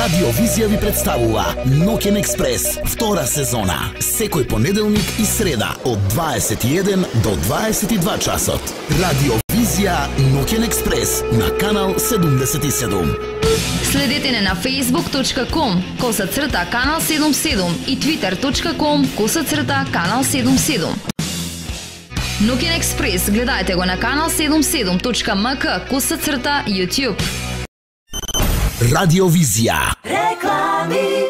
Радиовизија ви представува Нокен експрес, втора сезона. Секој понеделник и среда од 21 до 22 часот. Радиовизија Нокен експрес на канал 77. Следете не на facebook.com коса црта канал 77 и twitter.com коса црта канал 77. Нокен Експрес гледајте го на канал 77.mk коса црта YouTube. Радио Визија. Реклами.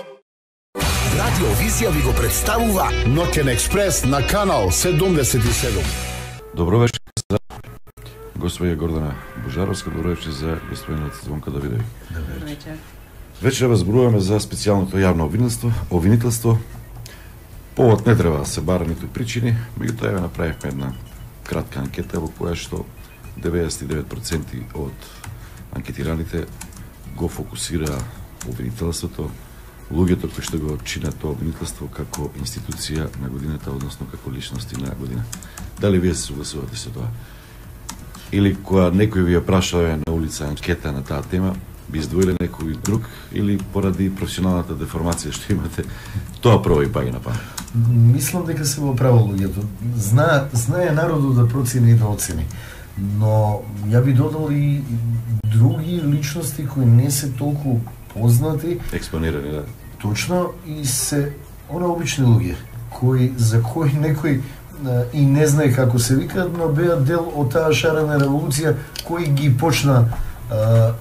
Радио Визија ви го представува Нокен експрес на канал 77. Добро вечер за господја Гордана Божаровска, добро вечер за господинот Звонка Давидови. Добро вечер. Вечер зборуваме за специјалното јавно обвинителство, обвинителство. Повод не треба да се бара ниту причини, меѓутоа еве направивме една кратка анкета во која што 99% од анкетираните го фокусира обвинителството, луѓето кои што го чинат тоа обвинителство како институција на годината, односно како личности на година. Дали вие се согласувате со тоа? Или кога некој ви ја прашава на улица анкета на таа тема, би издвоиле некој друг или поради професионалната деформација што имате, тоа прво и паѓа на памет? Мислам дека се во право луѓето. Зна, знае народот да процени и да оцени. Но ја би додал и други личности кои не се толку познати, Експонирани, да. точно и се она обични луѓе кои за кои некој а, и не знае како се викаат, но беа дел од таа шарена револуција кој ги почна а,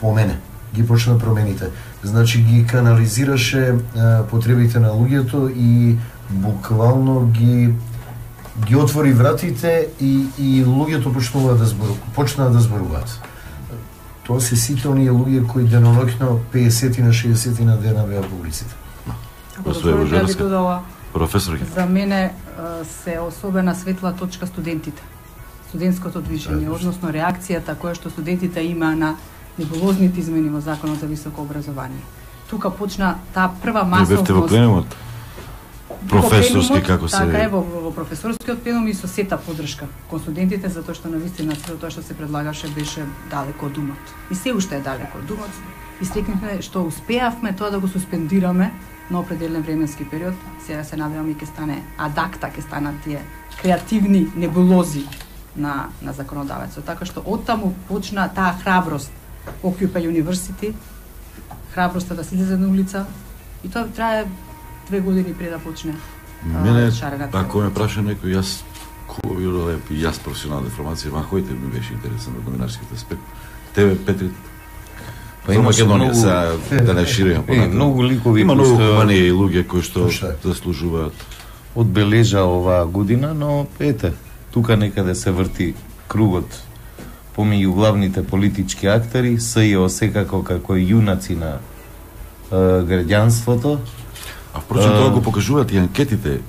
по мене, ги почна промените. Значи ги канализираше а, потребите на луѓето и буквално ги ги отвори вратите и, и луѓето почнува да збору, почнаа да зборуваат. Тоа се сите оние луѓе кои деноноќно 50 на 60 на дена беа по улиците. Да Професор Ге. за мене се особена светла точка студентите. Студентското движење, односно реакцијата која што студентите има на небулозните измени во Законот за високо образование. Тука почна таа прва Вие бевте во масовност. пленумот? Професорски како се Така е, во, во, професорскиот пленум и со сета подршка кон студентите, затоа што навистина сето тоа што се предлагаше беше далеко од умот. И се уште е далеко од умот. И стекнавме што успеавме тоа да го суспендираме на определен временски период. Сега се надевам и ќе стане адакта, ќе станат тие креативни небулози на, на законодавецот. Така што оттаму почна таа храброст Occupy University, храброста да се излезе на улица и тоа трае две години пред да почне а, Мене, шарената ако ме праша некој, јас хубаво би било и јас професионална деформација, махојте ми беше интересен од новинарскиот аспект. Тебе, Петри, Па за Македонија, многу- сега да не шириме Е, понатаму. многу ликови Има многу компании и луѓе кои што е. заслужуваат. одбележа оваа година, но ете, тука некаде се врти кругот помеѓу главните политички актери, СЈО секако како јунаци на е, граѓанството. А впрочем, тоа го покажуваат и анкетите.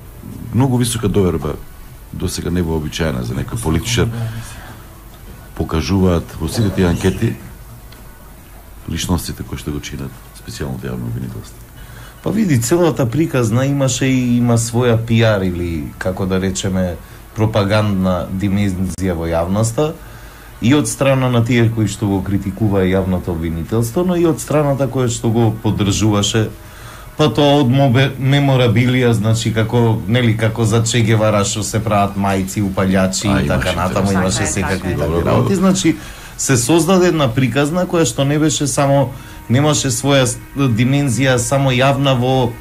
Многу висока доверба до сега не вообичаена за некој политичар. Покажуваат во сите тие анкети личностите кои што го чинат специјалното јавно обвинителство. Па види, целата приказна имаше и има своја пиар или, како да речеме, пропагандна димензија во јавноста и од страна на тие кои што го критикуваа јавното обвинителство, но и од страната која што го поддржуваше па тоа од мобе, меморабилија, значи како нели како за Че Гевара што се прават мајци, упалјачи А, и така натаму имаше Така секакви така е. такви Добро, работи, значи се создаде една приказна која што не беше само немаше своја димензија само јавна во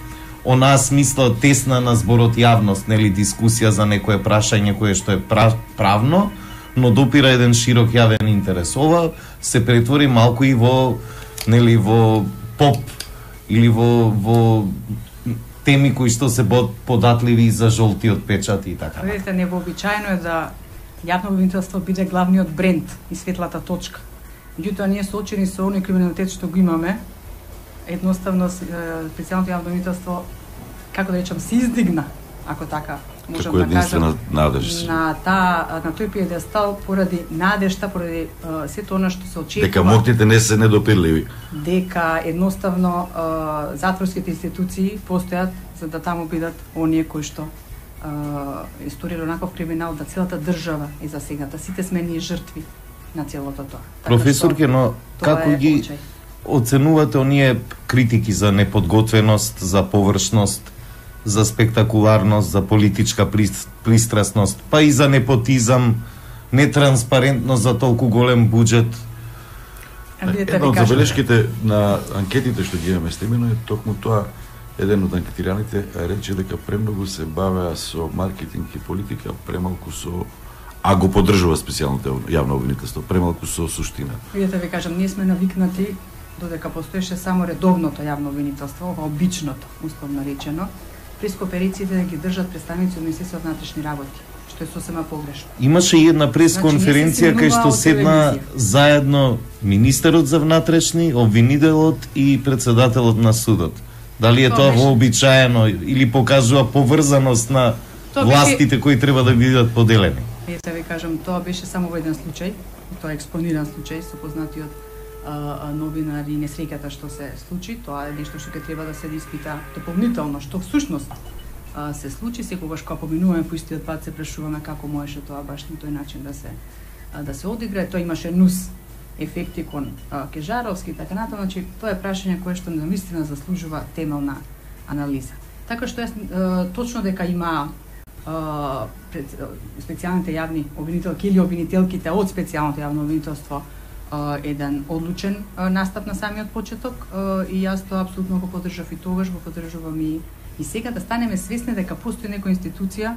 онаа смисла тесна на зборот јавност, нели дискусија за некое прашање кое што е пра, правно, но допира еден широк јавен интерес. Ова се претвори малку и во нели во поп или во во теми кои што се под- податливи за жолтиот печат и така. Видите, невообичаено е да јавно обвинителство биде главниот бренд и светлата точка. Меѓутоа, ние соочени со оној криминалитет што го имаме, едноставно специјалното јавно обвинителство, како да речам, се издигна, ако така можам Како да единствена кажам, надеж. на таа на тој пиедестал поради надежта, поради е, сето она што се очекува Дека моќните не се недопирливи. дека едноставно а, затворските институции постојат за да таму бидат оние кои што а, историја онаков криминал да целата држава е засегната. Сите сме ние жртви на целото тоа. Така Професорке, но како ги очај. оценувате оние критики за неподготвеност, за површност, за спектакуларност, за политичка пристрасност, па и за непотизам, нетранспарентност за толку голем буџет? А видете, Една од кажам, забелешките на анкетите што ги имаме стемено е токму тоа еден од анкетираните рече дека премногу се бавеа со маркетинг и политика, премалку со а го поддржува специјалното јавно обвинителство, премалку со суштина. Видете, ви кажам, ние сме навикнати додека постоеше само редовното јавно обвинителство, ова обичното, условно речено, прескоперициите да ги држат представници од Министерството на внатрешни работи, што е сосема погрешно. Имаше и една Значи, пресконференција се кај што седна заедно министерот за внатрешни, обвинителот и председателот на судот. Дали е Тоа тоа беше- вообичаено или покажува поврзаност на Тоа беше- властите кои треба да бидат поделени? Видете, ви кажам, тоа беше само во еден случај, тоа е експониран случај со познатиот новинари и несреќата што се случи, тоа е нешто што ќе треба да се испита дополнително, што всушност се случи, секогаш кога поминуваме по истиот пат се прашуваме како можеше тоа баш на тој начин да се да се одигра, тоа имаше нус ефекти кон Кежаровски и така натаму, значи тоа е прашање кое што навистина заслужува темелна анализа. Така што е точно дека има пред, специјалните јавни обвинителки или обвинителките од специјалното јавно обвинителство еден одлучен настап на самиот почеток и јас тоа апсолутно го поддржав и тогаш го поддржувам и и сега да станеме свесни дека постои некоја институција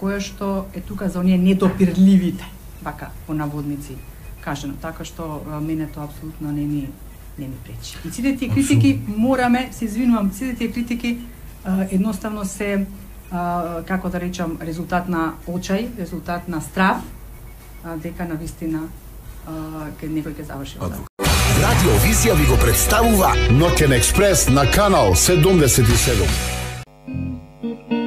која што е тука за оние недопирливите, вака по наводници кажано, така што мене тоа апсолутно не ми не ми пречи. И сите тие критики мораме, се извинувам, сите тие критики едноставно се како да речам резултат на очај, резултат на страв, дека на вистина ке некој ќе заврши Адвокат. Радио Визија ви го представува Ноќен експрес на канал 77.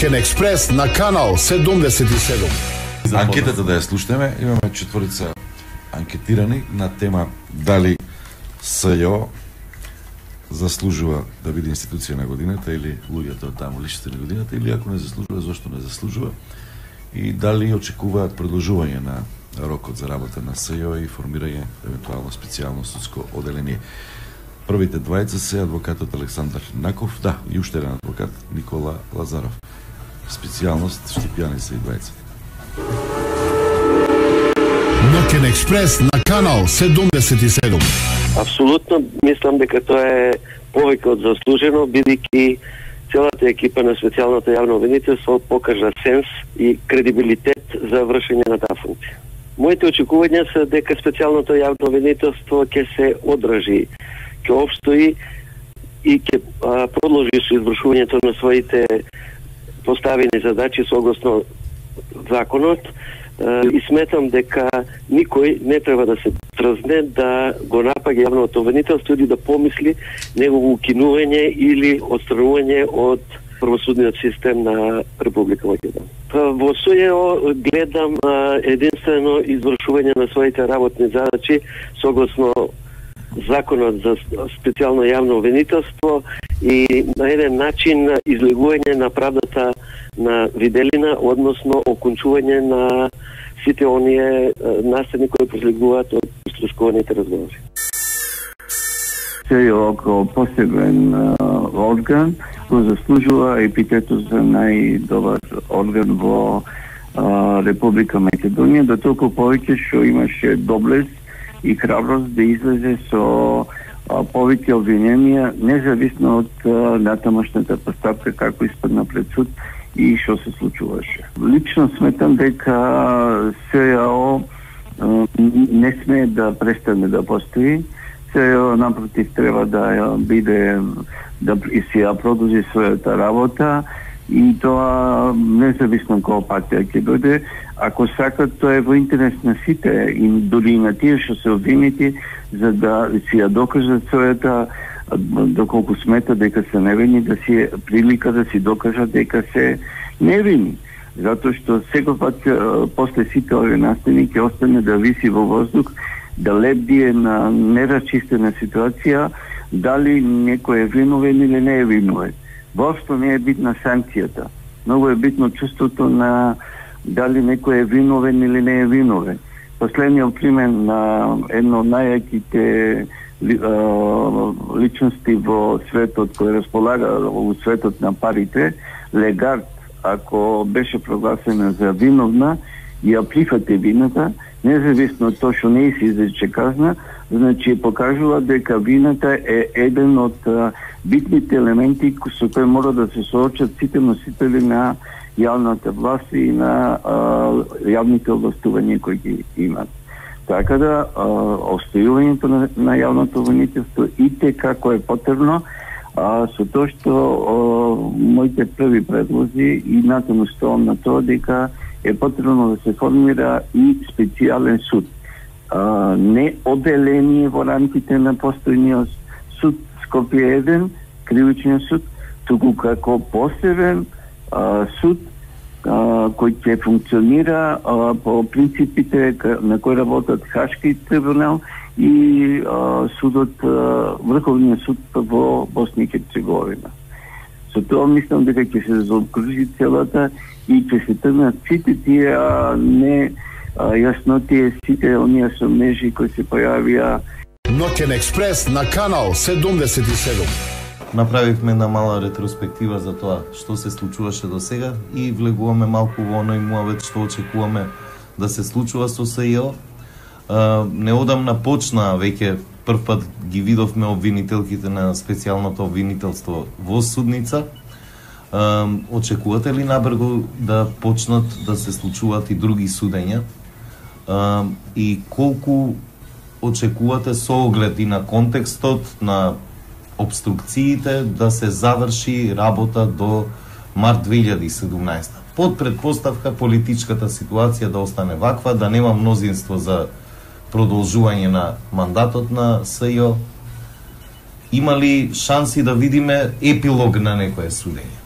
Представува Нокен експрес на канал 77. Анкетата да ја слушнеме, имаме четворица анкетирани на тема дали СЈО заслужува да биде институција на годината или луѓето од таму личните на годината или ако не заслужува, зошто не заслужува и дали очекуваат продолжување на рокот за работа на СЈО и формирање евентуално специјално судско оделение. Првите двајца се адвокатот Александар Наков, да, и уште еден адвокат Никола Лазаров. Специјалност Штипјани се и двајца. Нокен експрес на канал 77. Апсолутно мислам дека тоа е повеќе од заслужено, бидејќи целата екипа на специјалното јавно обвинителство покажа сенс и кредибилитет за вршење на таа функција. Моите очекувања се дека специјалното јавно обвинителство ќе се одржи, ќе обстои и ќе продолжи со извршувањето на своите поставени задачи согласно законот и сметам дека никој не треба да се тразне да го напаѓа јавното обвинителство или да помисли негово укинување или отстранување од правосудниот систем на Република Македонија. Па, во СУЕО гледам единствено извршување на своите работни задачи согласно законот за специјално јавно обвинителство и на еден начин излегување на правдата на Виделина, односно окончување на сите оние наследни кои произлегуваат од слушкуваните разговори. Се око посебен орган го заслужува епитетот за најдобар орган во Република Македонија, да толку повеќе што имаше доблест и храброст да излезе со повеќе обвиненија, независно од натамошната поставка како испадна пред суд и што се случуваше. Лично сметам дека СЈО не смее да престане да постои. СЈО напротив треба да биде да си ја продолжи својата работа и тоа независно која партија ќе биде, ако сакат тоа е во интерес на сите и дори и на тие што се обвинети за да си ја докажат својата доколку смета дека се невини, да си е прилика да си докажат дека се невини. Затоа што секој пат после сите овие настани ќе остане да виси во воздух, да лебдие на нерачистена ситуација, дали некој е виновен или не е виновен. Воопшто не е битна санкцијата. Многу е битно чувството на дали некој е виновен или не е виновен. Последниот пример на едно од најаките личности во светот кој располага во светот на парите, Легард, ако беше прогласена за виновна ја прифати вината, независно од тоа што не се изрече казна, значи покажува дека вината е еден од а, битните елементи со кои мора да се соочат сите носители на јавната власт и на а, јавните областувања кои ги имат. Така да остојувањето на, на јавното обвинителство и така те како е потребно, а, со тоа што а, моите први предлози и натаму стоам на тоа дека е потребно да се формира и специјален суд. А, не оделение во рамките на постојниот суд Скопје 1, кривичниот суд, туку како посебен а, суд а, кој ќе функционира а, по принципите на кои работат Хашки трибунал и а, судот а, Врховниот суд во Босна и Херцеговина. Со тоа мислам дека ќе се заокружи целата и ќе се тргнат сите тие а, не а, јаснотие, сите оние сомнежи кои се појавија Нокен експрес на канал 77 направивме една мала ретроспектива за тоа што се случуваше до сега и влегуваме малку во оној муавет што очекуваме да се случува со СИО. Неодамна почна веќе прв пат ги видовме обвинителките на специјалното обвинителство во судница. Очекувате ли набрго да почнат да се случуваат и други судења? И колку очекувате со оглед и на контекстот на обструкциите да се заврши работа до март 2017. Под предпоставка политичката ситуација да остане ваква, да нема мнозинство за продолжување на мандатот на СЈО, има ли шанси да видиме епилог на некое судење?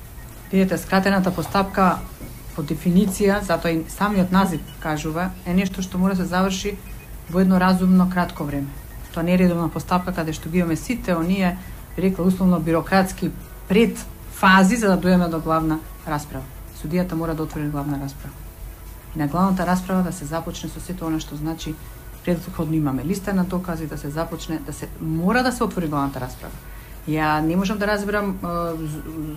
Видете, скратената постапка по дефиниција, затоа и самиот назив кажува, е нешто што мора да се заврши во едно разумно кратко време. Тоа не е редовна постапка каде што ги имаме сите оние, би рекла условно бирократски пред фази за да дојдеме до главна расправа. Судијата мора да отвори главна расправа. И на главната расправа да се започне со сето она што значи предходно имаме листа на докази да се започне да се мора да се отвори главната расправа. Ја не можам да разберам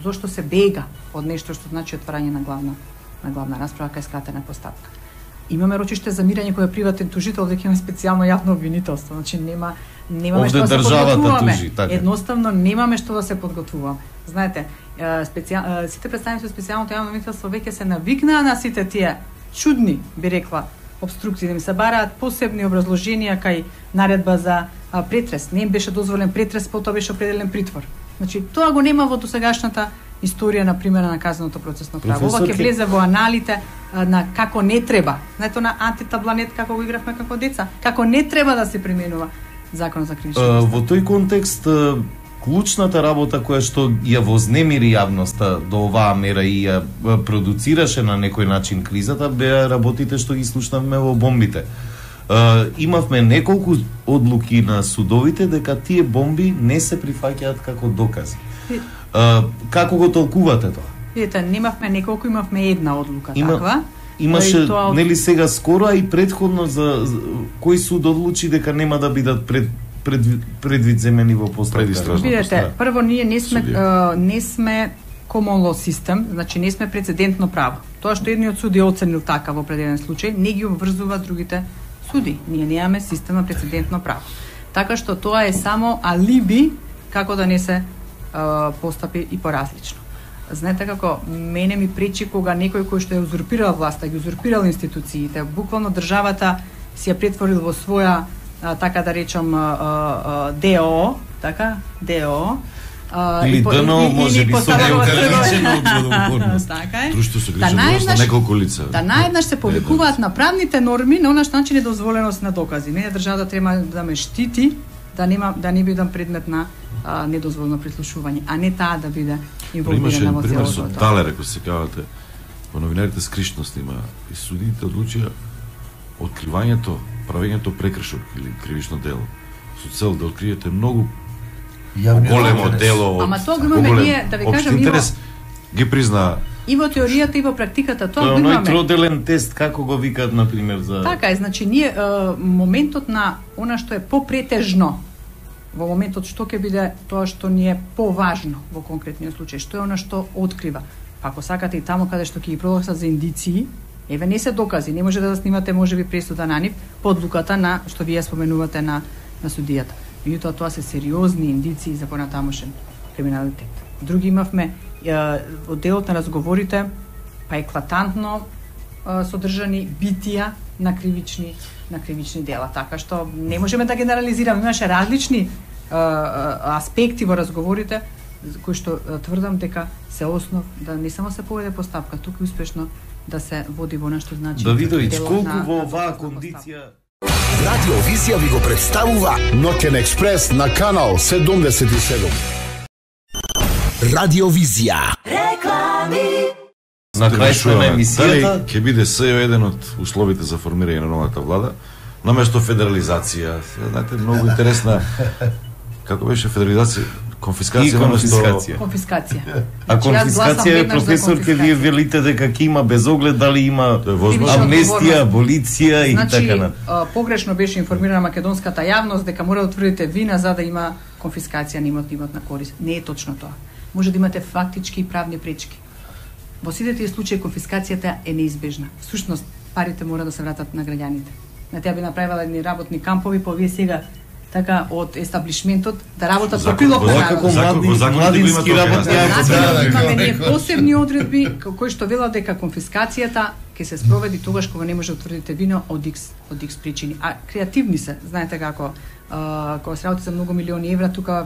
зошто се бега од нешто што значи отварање на главна на главна расправа кај скратена постапка. Имаме рочиште за мирење кој е приватен тужител, дека имаме специјално јавно обвинителство, значи нема немаме Овде што да се државата подготвуваме. тужи, така. Едноставно немаме што да се подготвуваме. Знаете, специјал, сите представници од специјалното јавно обвинителство веќе се навикнаа на сите тие чудни, би рекла, обструкции, да ми се бараат посебни образложенија кај наредба за а, претрес. Не им беше дозволен претрес, потоа беше определен притвор. Значи, тоа го нема во досегашната историја на примера на казаното процесно право. Ова ќе влезе во аналите а, на како не треба. Знаете на антитабланет како го игравме како деца, како не треба да се применува закон за кривично Во тој контекст клучната работа која што ја вознемири јавноста до оваа мера и ја продуцираше на некој начин кризата беа работите што ги слушнавме во бомбите. Имавме неколку одлуки на судовите дека тие бомби не се прифаќаат како докази. Е, како го толкувате тоа? Видите, немавме неколку, имавме една одлука Има- таква. Имаше, И тоа нели сега скоро, а и предходно за, за кој суд одлучи дека нема да бидат пред, пред, предвид земени во постапка. Видете, прво ние не сме е, не сме common law систем, значи не сме прецедентно право. Тоа што едниот суд е оценил така во определен случај, не ги обврзува другите суди. Ние немаме систем на прецедентно право. Така што тоа е само алиби како да не се е, постапи и поразлично. Знаете како мене ми пречи кога некој кој што е узурпирал власта, ги узурпирал институциите, буквално државата си ја претворил во своја а, така да речам ДО, така, ДО а, Или ДНО, може би, со неограничена одговорност. Така е. Друштво со Да грижа неколку лица. Да наеднаш се повикуваат на правните норми на онаш начин недозволеност на докази. Мене државата треба да ме штити да нема да не бидам предмет на а, недозволено прислушување, а не таа да биде инволвирана во пример со целото. Талер, ако се кажате, во новинарите скришност има и судиите одлучија откривањето, правењето прекршок или кривично дело со цел да откриете многу големо интерес. дело од Ама тоа го имаме ние, да ви кажам, има- интерес, ги призна И во теоријата и во практиката тоа Тоа е го имаме. троделен тест, како го викаат, на пример, за... Така е, значи ние е, моментот на она што е попретежно во моментот што ќе биде тоа што ни е поважно во конкретниот случај, што е она што открива. Па ако сакате и тамо каде што ќе ги прогласат за индиции, еве не се докази, не може да снимате можеби пресуда на нив по одлуката на што вие споменувате на на судијата. Меѓутоа тоа се сериозни индиции за понатамошен криминалитет. Други имавме во делот на разговорите па еклатантно содржани битија на кривични на кривични дела, така што не можеме да генерализираме, имаше различни аспекти во разговорите кои што тврдам дека се основ да не само се поведе постапка, туку успешно да се води во нешто значи Давидовиќ, делот колку во оваа кондиција Радио Визија ви го представува Нокен експрес на канал 77. Радио Визија. на крај сме на емисијата, ќе биде СЕО еден од условите за формирање на новата влада, наместо федерализација. Знаете, многу интересна како беше федерализација, конфискација конфискација. конфискација. А Значи, гласам конфискација е професор ке вие велите дека ќе има безоглед дали има амнестија, аболиција и Значи, така на. а, погрешно беше информирана македонската јавност дека мора да утврдите вина за да има конфискација на имот, имот на корист. Не е точно тоа. Може да имате фактички и правни пречки. Во сите тие случаи конфискацијата е неизбежна. Всушност, парите мора да се вратат на граѓаните. На тя би направила едни работни кампови, па вие сега така од естаблишментот да работат по пилот во закон- Како младински тоа, работни да, ако Значи, да, имаме да, ние посебни одредби ко- кои што велат дека конфискацијата ќе се спроведи тогаш кога не може да утврдите вино од X од X причини. А креативни се, знаете како кога се работи за многу милиони евра, тука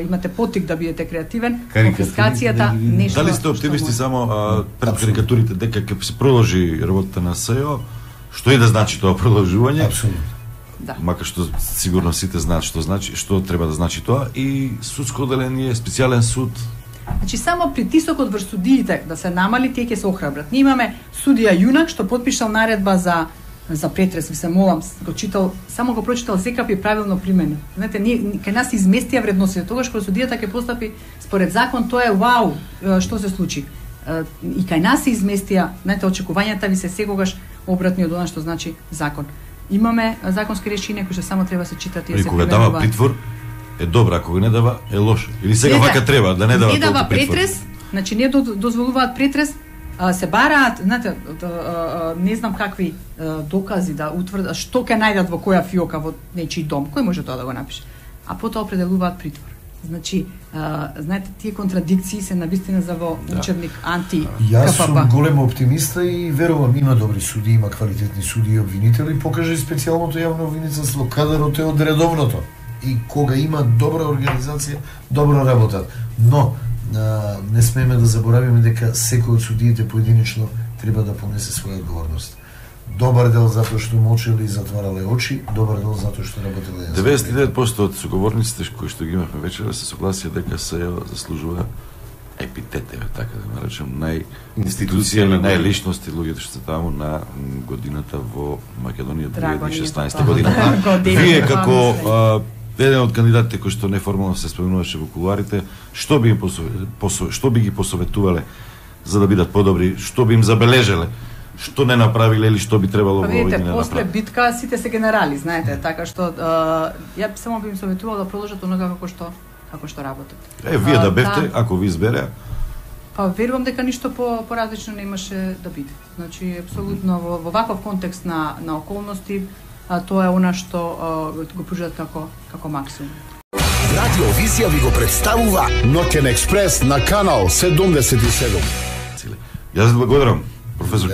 имате потик да бидете креативен, конфискацијата да нешто Дали сте оптимисти само а, пред карикатурите дека ќе се продолжи работата на СЕО, што и да значи тоа продолжување, Апсолутно. Да. макар што сигурно сите знаат што значи, што треба да значи тоа и судско оделение, специјален суд, Значи само притисокот врз судиите да се намали, тие ќе се охрабрат. Ние имаме судија Јунак што подпишал наредба за за претрес, ви се молам, го читал, само го прочитал секап и правилно примени. Знаете, ние кај нас изместија вредностите. Тогаш кога судијата ќе постапи според закон, тоа е вау, што се случи. И кај нас се изместија, знаете, очекувањата ви се секогаш обратни од она што значи закон. Имаме законски решенија кои што само треба се читат и да И се кога дава притвор, е добра, ако го не дава, е лошо. Или сега Не да- вака треба да не дава не дава претрес, значи не до- дозволуваат претрес, а, се бараат, знаете, не знам какви докази да утврдат што ќе најдат во која фиока во нечи дом, кој може тоа да го напише. А потоа определуваат притвор. Значи, а, знаете, тие контрадикции се навистина за во Да. учебник анти Јас сум КПП. голем оптимиста и верувам има добри суди, има квалитетни суди и обвинители, покажа и специјалното јавно обвинителство кадарот е од редовното. И кога има добра организација, добро работат. Но а, не смееме да заборавиме дека секој од судиите поединечно треба да понесе своја одговорност. Добар дел затоа што мочеле и затварале очи, добар дел затоа што работеле. 99% од соговорниците кои што ги имавме вечера се согласија дека се заслужува епитет, еве така да наречам, нај институција на нај личности луѓето што се таму на годината во Македонија Драго ни е 2016 тоа. година. Вие како еден од кандидатите кои што неформално се спомнуваше во кулуарите, што би им посове, посо, што би ги посоветувале за да бидат подобри, што би им забележеле, што не направиле или што би требало Па во видите, да после направат. битка сите се генерали, знаете, така што а, ја само би им советувала да продолжат оноga како што како што работат. Е, вие А, да бевте, да. ако ви избереа, Па верувам дека ништо по поразлично не имаше да биде. Значи апсолутно во, во ваков контекст на на околности а, тоа е она што а, го пружат како како максимум. Радио Визија ви го представува Нокен експрес на канал 77. Циле. Јас благодарам, професор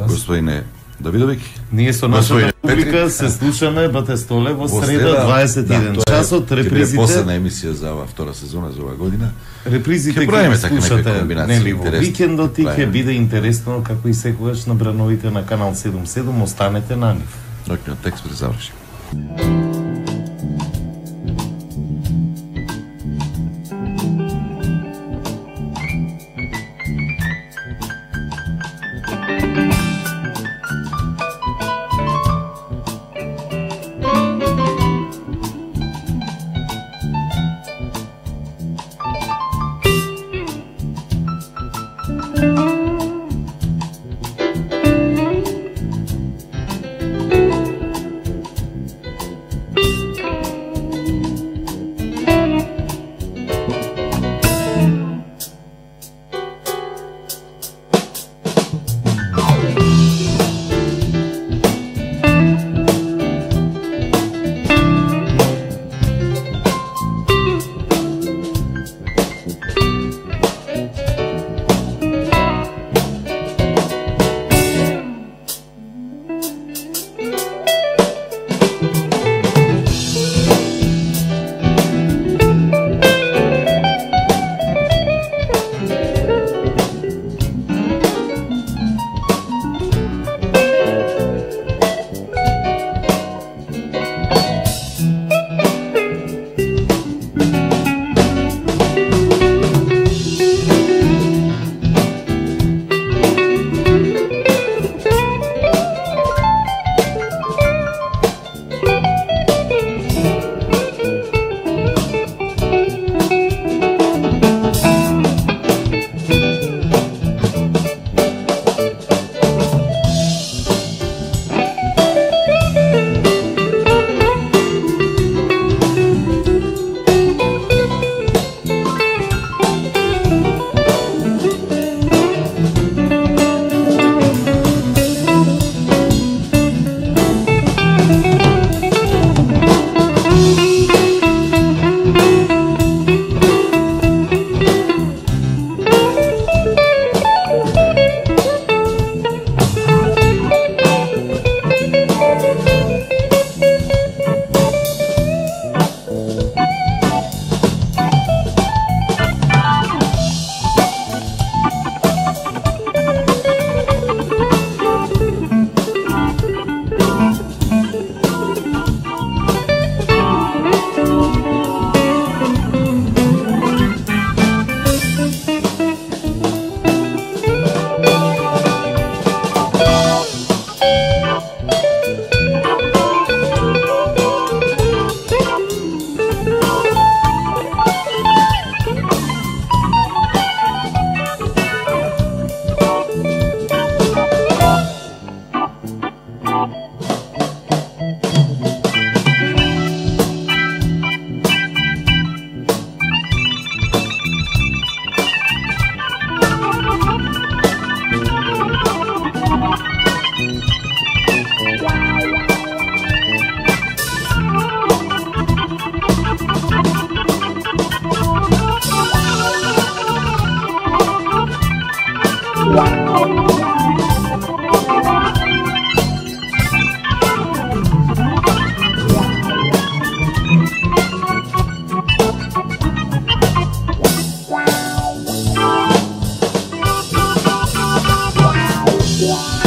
вас. господине Давидовик. Ние со нашата публика се слушаме Бате Столе во среда 21 тоа е- часот репризите последна емисија за оваа втора сезона за оваа година. репризите Ќе така слушате комбинации, нели во викендот и ќе биде интересно како и секогаш на брановите на канал 77 останете на нив. Ноќниот текст пред заврши. Yeah.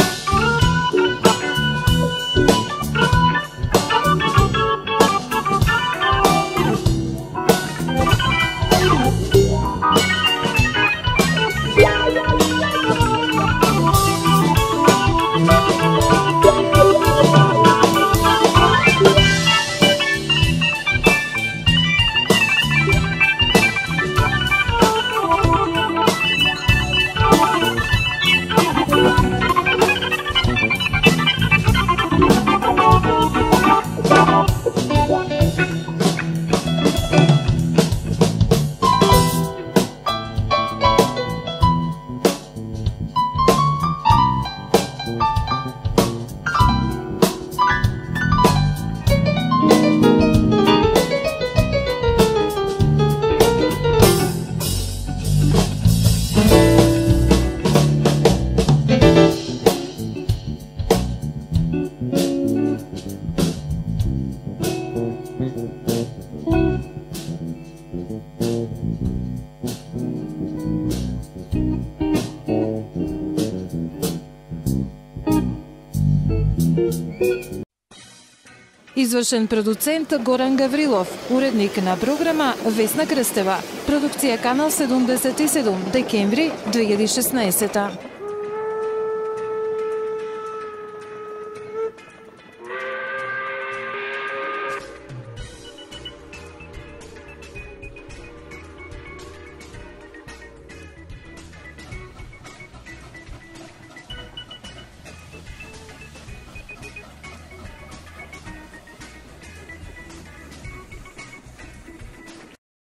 Извршен продуцент Горан Гаврилов, уредник на програма Весна Крстева. Продукција Канал 77, декември 2016.